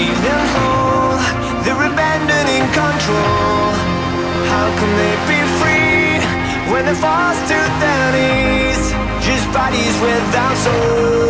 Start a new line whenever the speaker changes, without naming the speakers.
feeling whole They're abandoning control. How can they be free When they're forced to their knees Just bodies without souls.